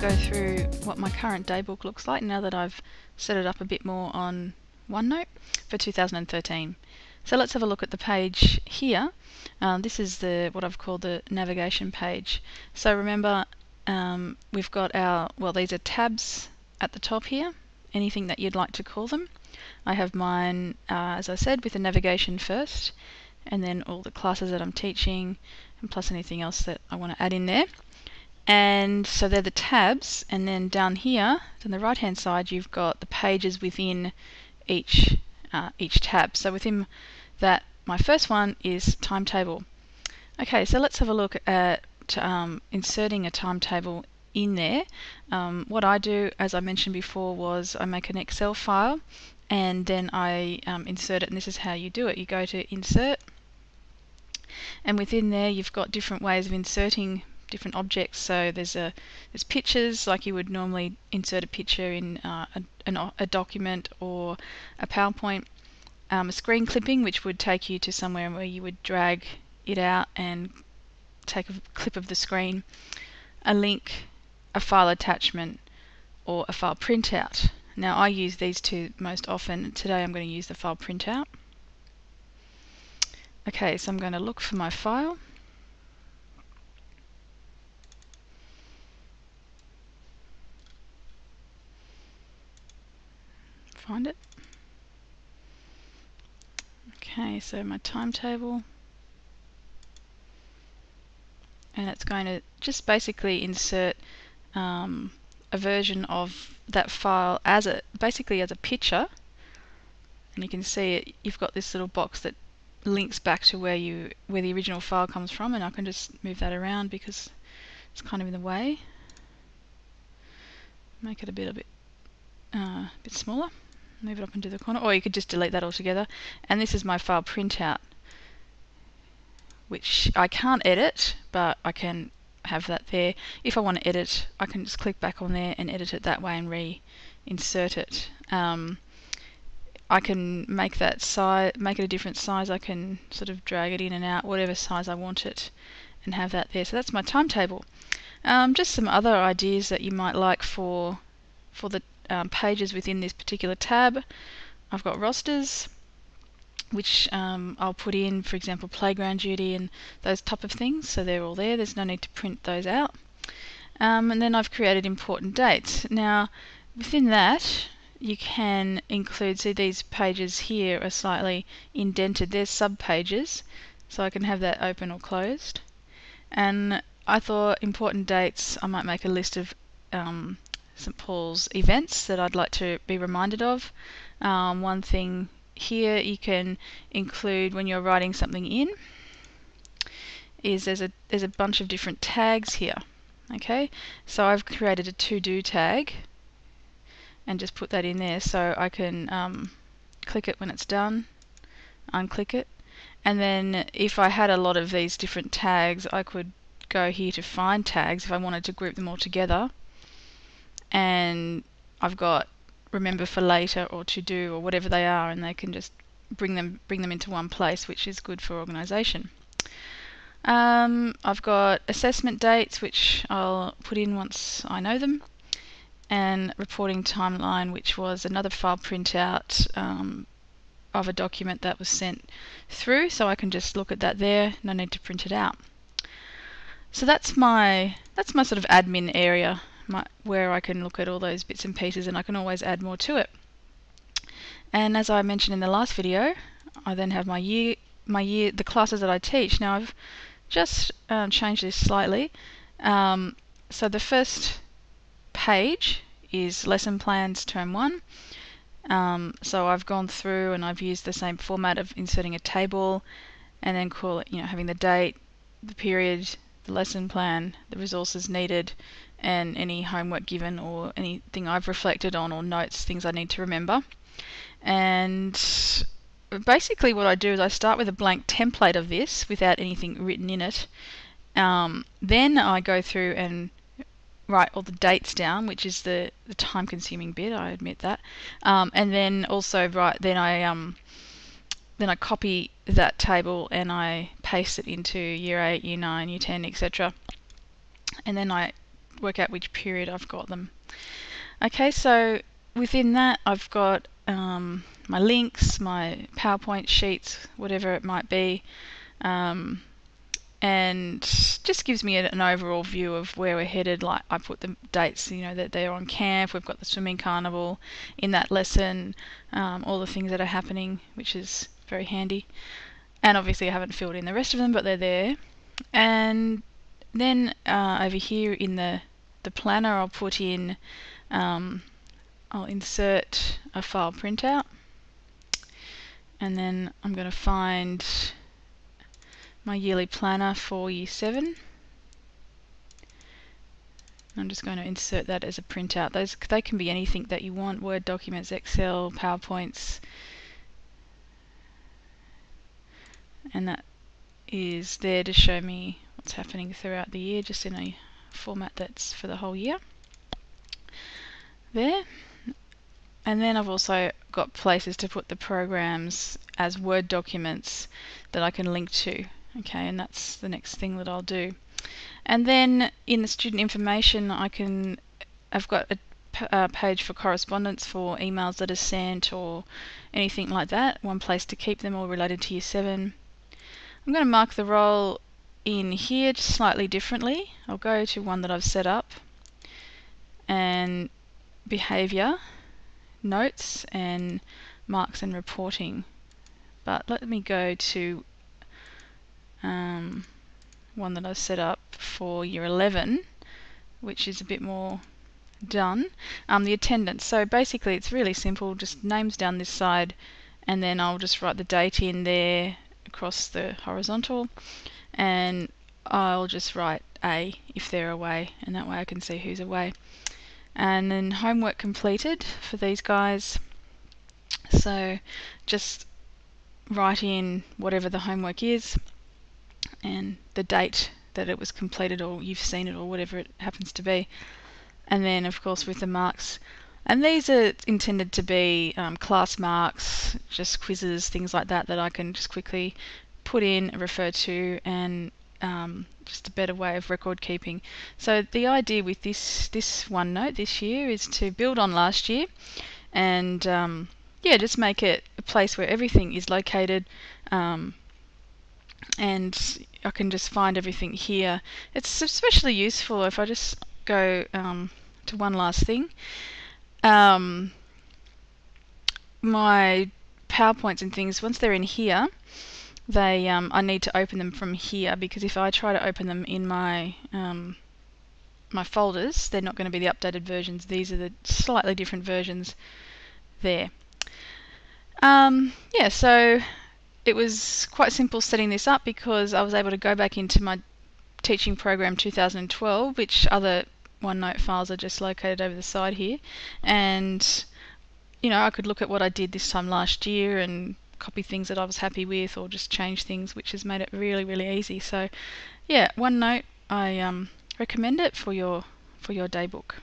go through what my current daybook looks like now that I've set it up a bit more on OneNote for 2013. So let's have a look at the page here. Um, this is the what I've called the navigation page. So remember um, we've got our, well these are tabs at the top here, anything that you'd like to call them. I have mine, uh, as I said, with the navigation first and then all the classes that I'm teaching and plus anything else that I want to add in there. And so they're the tabs and then down here on the right hand side you've got the pages within each uh, each tab. So within that my first one is timetable. Okay so let's have a look at um, inserting a timetable in there. Um, what I do as I mentioned before was I make an Excel file and then I um, insert it and this is how you do it. You go to insert and within there you've got different ways of inserting different objects so there's a there's pictures like you would normally insert a picture in uh, a, a, document or a PowerPoint um, a screen clipping which would take you to somewhere where you would drag it out and take a clip of the screen a link a file attachment or a file printout now I use these two most often. Today I'm going to use the file printout. Okay, so I'm going to look for my file. Find it. Okay, so my timetable. And it's going to just basically insert um, a version of that file as a basically as a picture and you can see it you've got this little box that links back to where you where the original file comes from and I can just move that around because it's kind of in the way make it a bit a bit uh, a bit smaller move it up into the corner or you could just delete that altogether and this is my file printout which I can't edit but I can have that there. If I want to edit, I can just click back on there and edit it that way and reinsert it. Um, I can make that size, make it a different size. I can sort of drag it in and out, whatever size I want it, and have that there. So that's my timetable. Um, just some other ideas that you might like for for the um, pages within this particular tab. I've got rosters which um, I'll put in, for example, playground duty and those type of things. So they're all there. There's no need to print those out. Um, and then I've created important dates. Now, within that, you can include, see these pages here are slightly indented. They're sub-pages, so I can have that open or closed. And I thought important dates, I might make a list of um, St Paul's events that I'd like to be reminded of. Um, one thing here you can include when you're writing something in is there's a there's a bunch of different tags here okay? So I've created a to do tag and just put that in there so I can um, click it when it's done unclick it. And then if I had a lot of these different tags I could go here to find tags if I wanted to group them all together and I've got remember for later or to do or whatever they are and they can just bring them bring them into one place which is good for organization. Um, I've got assessment dates which I'll put in once I know them and reporting timeline which was another file printout um, of a document that was sent through so I can just look at that there no need to print it out. So that's my that's my sort of admin area my, where I can look at all those bits and pieces and I can always add more to it. And as I mentioned in the last video, I then have my year, my year, the classes that I teach. Now I've just um, changed this slightly. Um, so the first page is lesson plans term one. Um, so I've gone through and I've used the same format of inserting a table and then call it, you know, having the date, the period, the lesson plan, the resources needed, and any homework given or anything I've reflected on or notes, things I need to remember. And basically what I do is I start with a blank template of this without anything written in it. Um, then I go through and write all the dates down, which is the, the time consuming bit, I admit that. Um, and then also write, then I um, then I copy that table and I paste it into year 8, year 9, year 10, etc. And then I work out which period I've got them. Okay, so within that I've got um, my links, my PowerPoint sheets, whatever it might be, um, and just gives me an overall view of where we're headed. Like I put the dates, you know, that they're on camp. We've got the swimming carnival in that lesson, um, all the things that are happening, which is very handy. And obviously, I haven't filled in the rest of them, but they're there. And then uh, over here in the the planner, I'll put in, um, I'll insert a file printout, and then I'm going to find my yearly planner for year 7. I'm just going to insert that as a printout. Those they can be anything that you want: Word documents, Excel, PowerPoints, and that is there to show me what's happening throughout the year, just in a format that's for the whole year. There. And then I've also got places to put the programs as Word documents that I can link to. Okay, and that's the next thing that I'll do. And then in the student information, I can, I've got a uh, page for correspondence for emails that are sent or anything like that. One place to keep them all related to year 7. I'm going to mark the roll in here just slightly differently. I'll go to one that I've set up and behavior, notes and marks and reporting. But let me go to um, one that I've set up for year 11 which is a bit more done. Um, the attendance. So basically it's really simple, just names down this side and then I'll just write the date in there across the horizontal and I'll just write A if they're away and that way I can see who's away. And then homework completed for these guys. So just write in whatever the homework is and the date that it was completed or you've seen it or whatever it happens to be. And then of course with the marks and these are intended to be um, class marks, just quizzes, things like that, that I can just quickly put in, refer to, and um, just a better way of record keeping. So the idea with this this OneNote this year is to build on last year, and um, yeah, just make it a place where everything is located, um, and I can just find everything here. It's especially useful if I just go um, to one last thing um, my PowerPoints and things, once they're in here, they um, I need to open them from here because if I try to open them in my um, my folders, they're not going to be the updated versions. These are the slightly different versions there. Um, yeah, so it was quite simple setting this up because I was able to go back into my teaching program 2012, which other OneNote files are just located over the side here. And, you know, I could look at what I did this time last year and copy things that I was happy with or just change things, which has made it really, really easy. So, yeah, OneNote, I um, recommend it for your for your daybook.